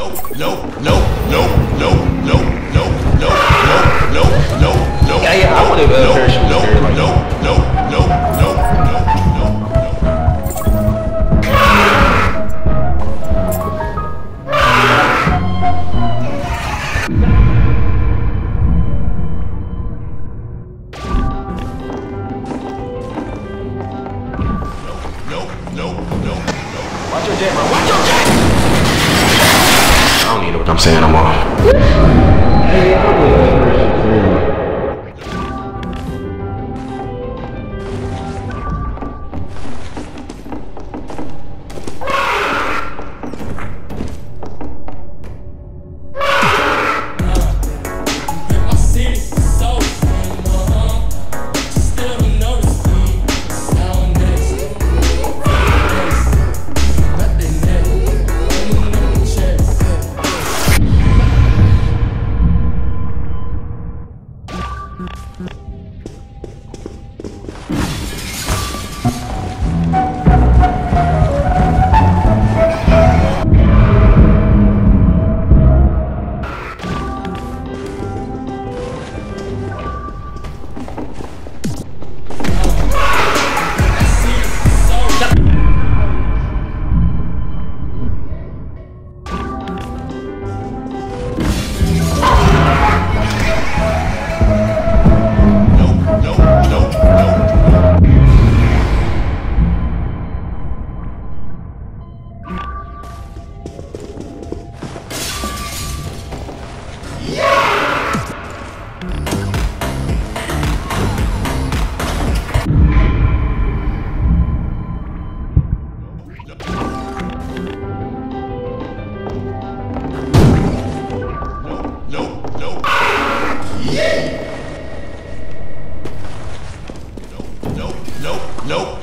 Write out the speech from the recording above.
No! No! No! No! No! No! No! No! No! No! Yeah, yeah, I would have uh, parachuted.